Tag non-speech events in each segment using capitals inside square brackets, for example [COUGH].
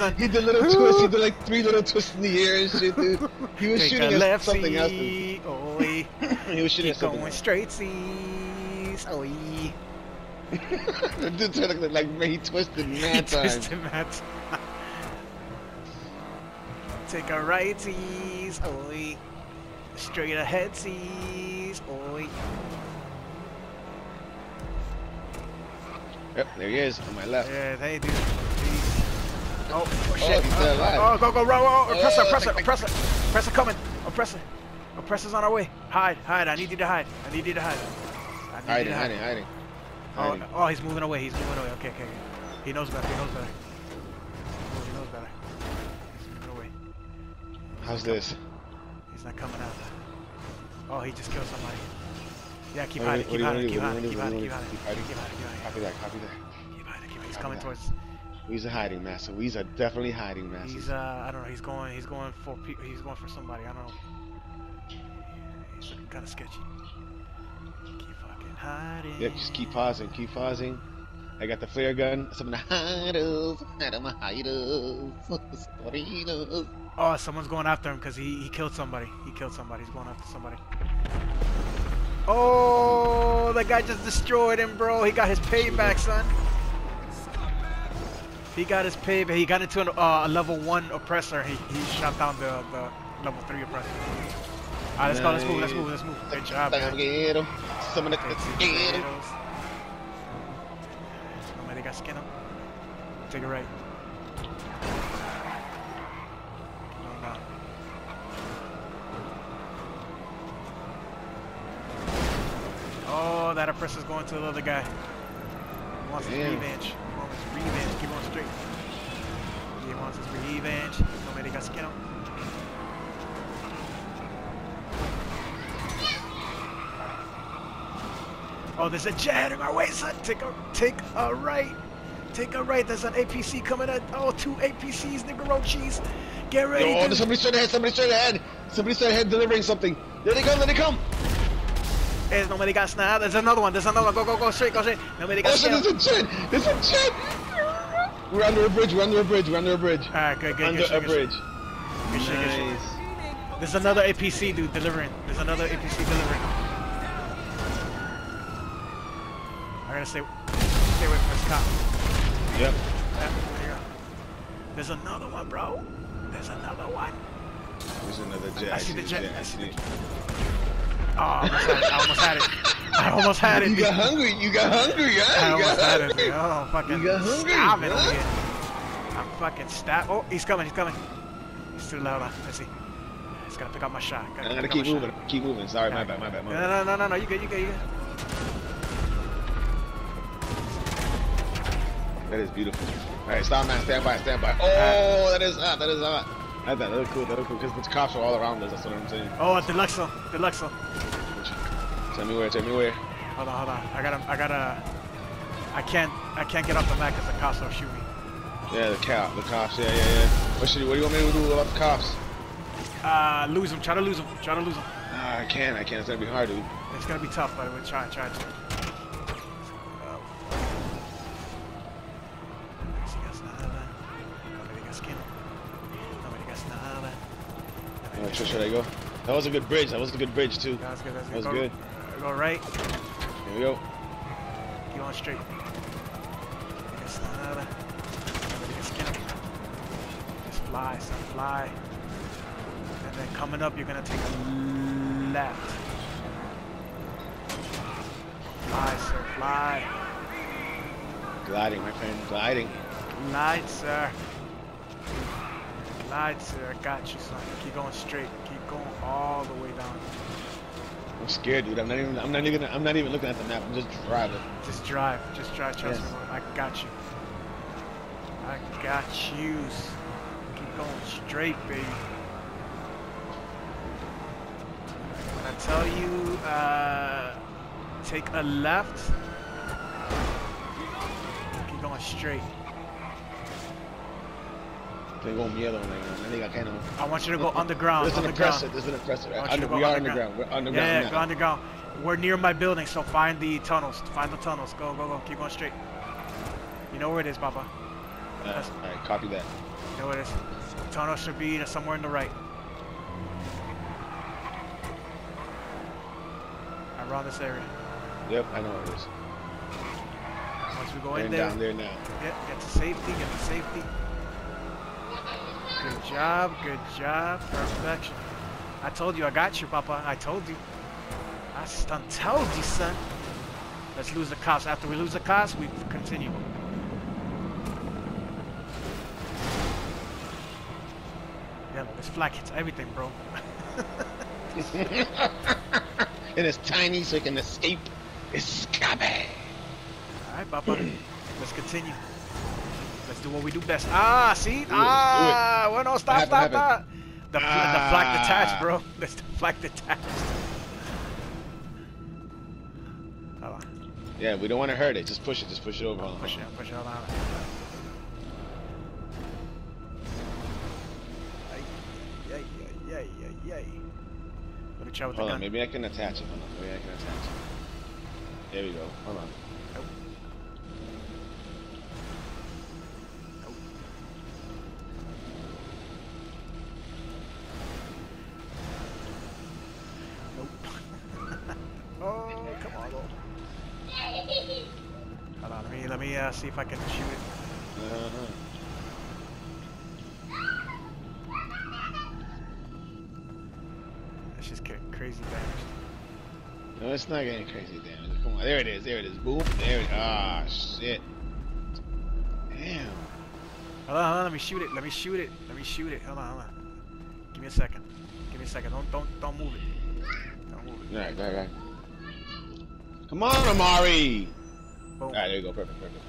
son. He did little twists. He did like three little twists in the air and shit, dude. He was Take shooting at left something else. dude. Oi. Oh, [LAUGHS] he was shooting Keep at something going else. straight seas. Oh, Oi. [LAUGHS] the dude turned like, like man, he twisted [LAUGHS] mad times. Twisted Matt. Take a righties. Oi. Oh, straight ahead seas. Oi. Yep, there he is on my left. Yeah, they do. Peace. Oh, oh, oh shit. oh, oh, go, go, row, row. Oppressor, Oh, oppressor, like- oppressor. Oppressor coming. Oppressor. Oh, Oppressor's oh, on our way. Hide, hide. I need you to hide. I need you to hide. I need you Hiding, to hide. hiding, hiding. Oh, hiding. oh, he's moving away. He's moving away. Okay, okay. He knows better. He knows better. Oh, he knows better. He's moving away. How's this? He's not coming out. Oh, he just killed somebody. Yeah, keep hiding, keep hiding, keep hiding, keep hiding, keep hiding, keep hiding, keep hiding, keep hiding. Copy that, copy that. Keep hiding, keep hiding. He's coming towards. We's a hiding master. We's a definitely hiding master. He's uh, I don't know. He's going. He's going for. He's going for somebody. I don't know. He's looking kind of sketchy. Keep fucking hiding. Yep, just keep pausing, keep pausing. I got the flare gun. Some of the hiders, hide my hiders, [LAUGHS] Storitos. Oh, someone's going after him because he, he killed somebody. He killed somebody. He's going after somebody. Oh, that guy just destroyed him, bro. He got his payback, son. He got his pay, but He got into an, uh, a level one oppressor. He, he shot down the, the level three oppressor. All right, let's go. Let's move. Let's move. Let's move. Good job, man. Taguero. Some of the Take two taguero. potatoes. Somebody got skin him. Take it right. Oh, that oppressor's going to the other guy. He wants his revenge. He wants his revenge. Keep on straight. He wants his revenge. Somebody got skin him. Oh, there's a jet in our way, son. Take a take a right. Take a right. There's an APC coming at. Oh, two APCs, nigga cheese. Get ready. Oh, dude. somebody straight ahead, somebody straight ahead. Somebody straight ahead delivering something. There they come, there they come. There's nobody got snapped. There's another one. There's another one. Go, go, go straight, go straight. Nobody got Oh shit, there's a jet. There's a jet. We're under a bridge, we're under a bridge, we're under a bridge. Ah, All right, good, good, Under good. a good bridge. Good shit, good shit. Nice. There's another APC dude delivering. There's another APC delivering. I gotta stay, stay away from this cop. Yep. Yeah, there you go. There's another one, bro. There's another one. There's another jet. I see the jet. I I see see the it. jet. Oh, I almost had it. I almost had it. I [LAUGHS] almost had it. You got hungry, you got hungry, yeah. I You almost got had it. hungry. dude. Oh, fucking You got hungry, starving huh? over. I'm fucking stab. Oh, he's coming. He's coming. He's too loud. Let's see. Just gotta pick up my shot. I gotta keep moving, keep moving. Sorry, my bad, my bad, my bad. No, no, no, no, no. You good? You good? You good? That is beautiful. All right, stop, man. Stand by, stand by. Oh, that is hot. That is hot. That, that look cool. That look cool. Because the cops are all around us. That's what I'm saying. Oh, Deluxo. Deluxo. Tell me where. Tell me where. Hold on, hold on. I gotta, I gotta. I can't, I can't get off the map because the cops will shoot me. Yeah, the cop, the cops. Yeah, yeah, yeah. What should? What do you want me to do about the cops? Uh, lose them, Try to lose them, Try to lose them. Ah, I can't. I can't. It's gonna be hard, dude. It's gonna be tough, but we'll try, try, try. Oh. Si gas nada. No me digas que no. No me digas nada. No me Uh, digas should, I go? That was a good bridge. That was a good bridge too. no. That's good, That was go, good. Uh, Go right. Here we go. Keep on straight. No me digas nada. No me digas que no. Just fly, son, fly. And then coming up, you're gonna take a left. Fly, sir, fly. Gliding, my friend. Gliding. Light, sir. Light, sir. I got you, son. Keep going straight. Keep going all the way down. I'm scared, dude. I'm not even. I'm not even. I'm not even looking at the map. I'm just driving. Just drive. Just drive. Trust Yes. me. I got you. I got you. Keep going straight, baby. When I tell you, uh, take a left, keep going straight. Tengo miedo, man. Me diga que no. I want you to go underground. There's an underground. oppressor. There's an oppressor. I want you Under, we are underground. We're underground Yeah, yeah, now. go underground. We're near my building, so find the tunnels. Find the tunnels. Go, go, go. Keep going straight. You know where it is, Papa. Uh, all right, copy that. You know what it is? Tunnel should be somewhere in the right. Around this area. Yep, I know where it is. Once we go They're in there, down there now. yeah, get to safety, get to safety. Good job, good job, perfection. I told you, I got you, Papa. I told you. I done told you, son. Let's lose the cops. After we lose the cops, we continue. Yeah, this flag hits everything, bro. [LAUGHS] and it's tiny so it can escape. Escape. Alright, Papa. Let's continue. Let's do what we do best. Ah, see? it, ah, well, no, stop, stop, stop. The, fl- the flag Ah. detached, bro. [LAUGHS] That's the flag detached. Hold on. Yeah, we don't want to hurt it. Just push it. Just push it over. Hold on. Push it, push it, hold on. Ay, ay, ay, ay, ay, ay. Let me try with the Hold on. gun. Maybe I can attach it. Hold on. Maybe I can attach it. There we go. Hold on. Me let me uh, see if I can shoot it. It's just getting crazy damaged. No, it's not getting crazy damage. Come on. There it is. There it is. Boom. There it is. Ah, shit. Damn. Hold on, hold on, let me shoot it. Let me shoot it. Let me shoot it. Hold on, hold on. Give me a second. Give me a second. Don't don't don't move it. Don't move it. All right, all right, all right. Come on, Amari. Boom. All right, there you go. Perfect, perfect.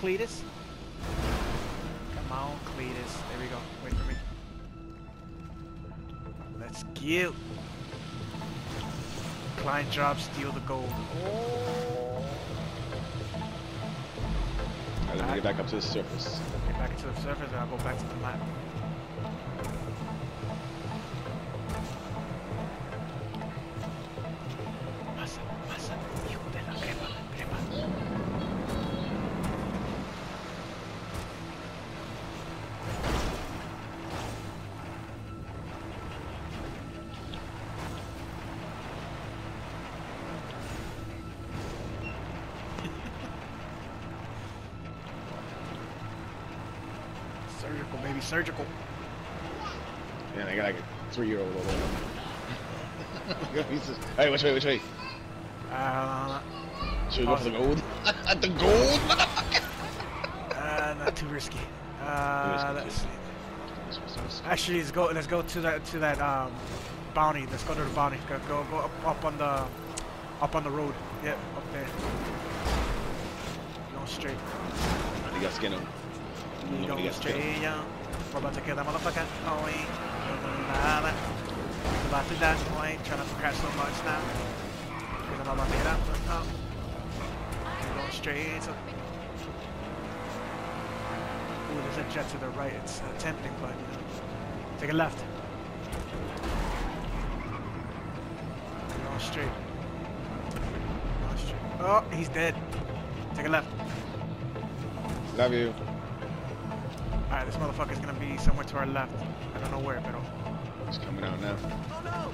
Cletus. Come on, Cletus. There we go. Wait for me. Let's get. Client drop, steal the gold. Oh. All right, let me get back up to the surface. Get back into the surface and I'll go back to the map. Surgical, baby, surgical. Man, I got like a three-year-old over there. Right, [LAUGHS] which way? Which way? Uh, Should we go for the gold? [LAUGHS] the gold, uh, not too risky. Uh, let's see. Actually, let's go. Let's go to that to that um, bounty. Let's go to the bounty. Go go, go up, up on the up on the road. Yep, up there. Going straight. You got skin on. You Nobody going We're about to kill that motherfucker. Oh wait. About to dash, ain't trying to crash so much now. Because I'm about to get. Oh. We're going straight. Ooh, there's a jet to the right. It's uh, tempting, but you know. Take a left. Going straight. Going straight. Oh, he's dead. Take a left. Love you. Alright, this motherfucker's gonna be somewhere to our left. I don't know where, but He's coming out now. Oh no!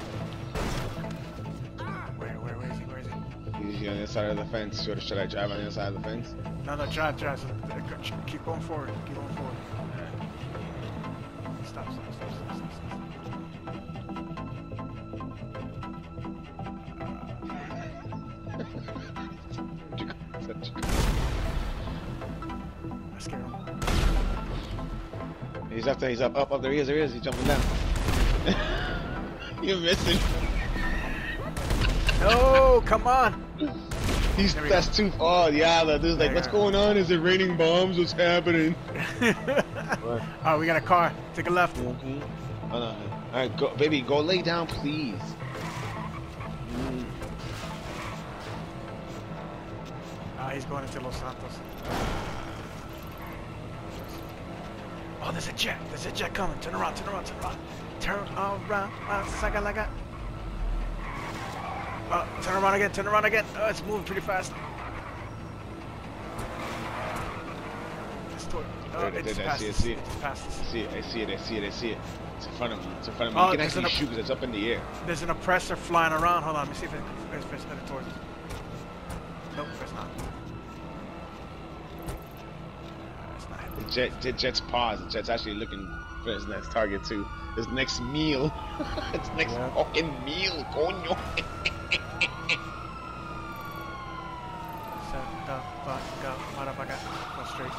Where, where, where is he? Where is he? He's on the other side of the fence. Should, should I drive on the other side of the fence? No, no, drive, drive. So, uh, keep going forward. Keep going forward. Stop, stop, stop, stop, stop, stop. He's up there. He's up. Up. Up. There he is. There he is. He's jumping down. [LAUGHS] You're missing. No, come on. He's that's too far. Yeah, the dude's like, what's go. going on? Is it raining bombs? What's happening? [LAUGHS] oh, we got a car. Take a left. Okay. Hold on. All right, go, baby, go lay down, please. Mm. Ah, he's going into Los Santos. Oh, there's a jet. There's a jet coming. Turn around, turn around, turn around. Turn around. Uh, saga laga. Uh, turn around again, turn around again. Oh, it's moving pretty fast. Oh, There it is, it's it is, I see it, see it. It's past. I see it, I see it, I see it, I see it. It's in front of me, it's in front of me. Oh, you can actually shoot because it's up in the air. There's an oppressor flying around. Hold on, let me see if, it, if it's headed towards us. Nope, It's not headed. The jet, jet's paused. The jet's actually looking for his next target too. His next meal. [LAUGHS] his next Yeah. fucking meal, coño. [LAUGHS] Shut the fuck up, motherfucker. Go straight.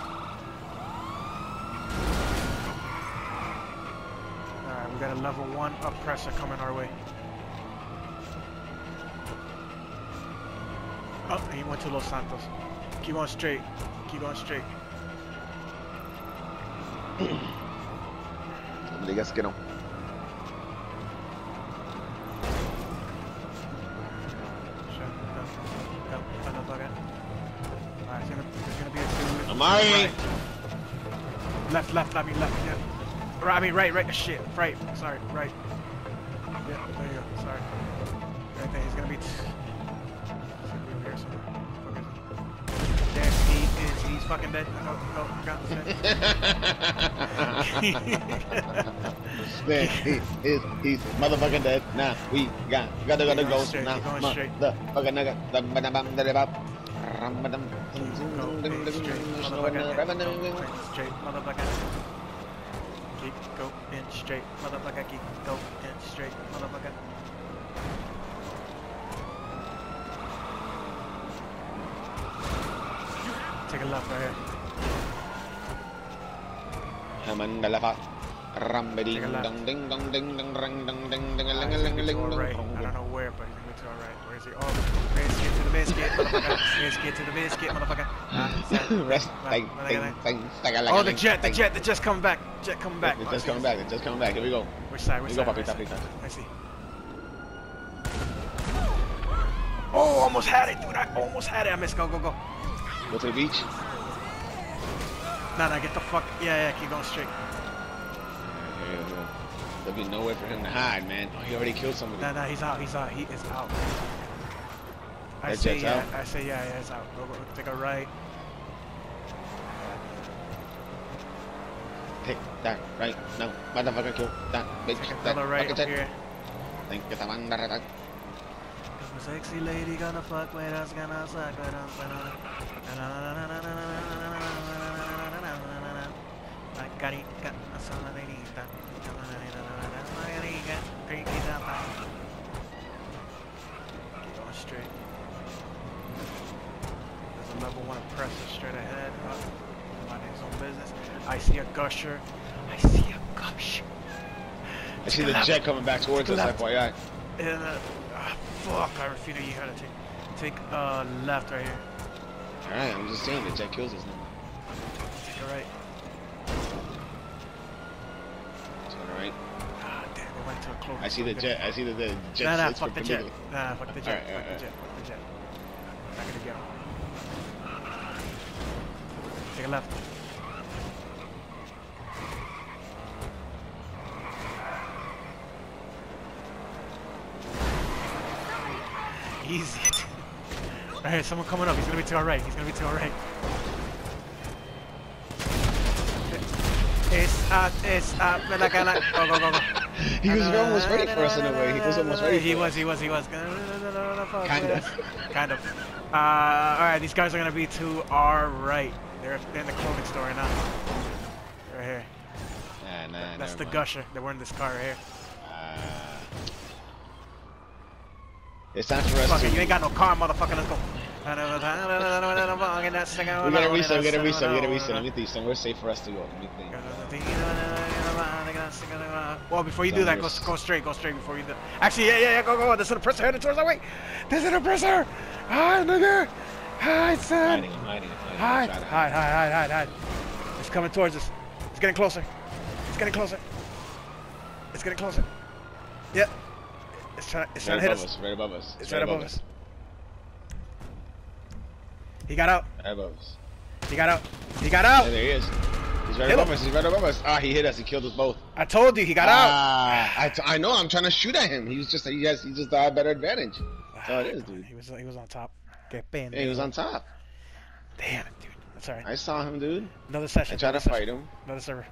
Alright, we got a level one oppressor coming our way. Oh, he went to Los Santos. Keep going straight. Keep going straight. Somebody gets get him. Shut the fuck up, motherfucker. Alright, it's gonna, there's gonna be a dude. Amari! Right. Left, left, I mean left, yeah. Right, I mean right, right, shit, right, sorry, right. Fucking dead. Go, go, go, Man, he is he's motherfucking dead. Nah, we got gotta gotta go. going straight, Nah, keep going the fucking nigga. Da- ba- da- bam- da- da- bam. Ram- ba- dum. Go, hey, straight, motherfucker. Go, straight, motherfucker. Keep going straight, motherfucker. Keep going straight, motherfucker. Take a left right here. Haman dalafa. Ram ba ding Take a left. dong ding dong ding dong rang dong ding ding Uh, ling he's ling gonna be ling to our dong right. rong I dong. don't know where, but he's gonna be to our right. Where is he? Oh, biscuit to the biscuit, motherfucker. Biscuit to the biscuit, motherfucker. Ah, set. [LAUGHS] Rest. Right, Ding right, ding right. ding. Stagga, lagga, Oh, the ling, jet, the ding. jet, the jet's coming back. Jet coming back. It's Oh, I just see, coming I back. see. It's just coming back. Here we go. Which side? Which Here we go, side? papi, Which papi, side? papi. I see. Oh, almost had it, dude. I almost had it. I missed. Go, go, go. Go to the beach. Nah, nah, get the fuck. Yeah, yeah, keep going straight. Here we go. There'll be nowhere for him to hide, man. Oh, he already killed somebody. Nah, nah, he's out. He's out. He is out. I That say yeah. out? I say yeah. Yeah, it's out. Go, go, take a right. Take that right now. Motherfucker kill that bitch. Take That right fucking up jet. here. Think it's a man that that. If a sexy lady gonna fuck with us, gonna suck with us, Margarita, a solenita, Margarita, Margarita, Keep going straight. There's a level one oppressor straight ahead. Up. Minding his own business. I see a gusher. I see a gusher. I see the jet coming back towards us. FYI. And, uh, ah, fuck, I refuse to how to take. Take uh left right here. Alright, I'm just saying the jet kills us now. Take a right. So, alright. Ah, damn, we went to a close. I see the jet. I see the, the jet. Nah, nah, fuck the jet. Nah, fuck the jet. Alright, fuck alright, the jet. Fuck the jet. Not gonna get him. Take a left. Easy. Alright, someone coming up. He's gonna be to our right. He's gonna be to our right. It's up, it's up, but I gotta go, go, go, go. [LAUGHS] He was almost ready for us in a way. He was almost ready. He was, he was, he was. Kinda. Kind of. Uh, alright, these guys are gonna be to our right. They're, they're in the clothing store right now. Right here. Nah, nah, That's the mind. gusher. They're wearing this car right here. It's time for us Fuck to. it, you ain't got no car, motherfucker. Let's go. we gotta reset. We gotta reset. We gotta reset. Let me think. Somewhere safe for us to go. Let me think. Well, before you do that, go, go straight, go straight before you do Actually, yeah, yeah, yeah, go, go. There's an oppressor headed towards our way. There's an oppressor. Hi, nigga. Hi, son. Hiding. Hiding. Hide, hiding. I'm trying to hide, hide, hide, hide, hide. It's coming towards us. It's getting closer. It's getting closer. It's getting closer. Yep. It's trying, it's trying Right to hit above us. us. Right above us. It's right above us. He got out. Right above us. He got out. He got Yeah, out. there he is. He's right Hit above him. us. He's right above us. Ah, he hit us. He killed us both. I told you, he got out. Ah, I, t- I know. I'm trying to shoot at him. He was just he has he just had better advantage. That's all it is, dude. [SIGHS] He was he was on top. Get banned. Yeah, he was on top. Damn it, dude. That's alright. I saw him, dude. Another session. I session. tried to another fight him. Another server.